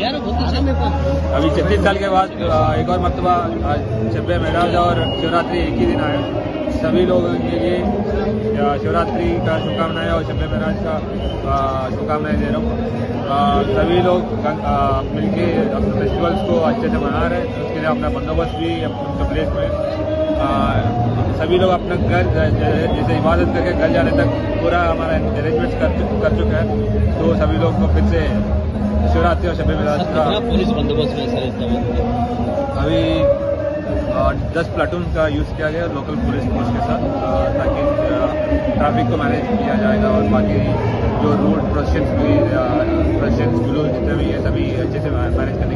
अभी छत्तीस साल के बाद एक और मरतबा शब महराज और शिवरात्रि एक ही दिन आया सभी लोगों के लिए शिवरात्रि का शुभकामनाएँ और शब महराज का शुभकामनाएँ दे रहा हूँ। सभी लोग मिलके अपने फेस्टिवल्स को अच्छे से मना रहे हैं। उसके लिए अपना बंदोबस्त भी अपने प्लेस में सभी लोग अपना घर जैसे इबादत करके घर जाने तक पूरा हमारा अरेंजमेंट कर, कर चुका है। तो सभी लोग को फिर से शिवरात्रि और शबे पुलिस बंदोबस्त में सर अभी दस प्लाटून का यूज़ किया गया लोकल पुलिस फोर्स के साथ ताकि ट्रैफ़िक को मैनेज किया जाएगा और बाकी जो रोड प्रोसेशन भी प्रोसेशन जितने भी है सभी अच्छे से मैनेज करने के लिए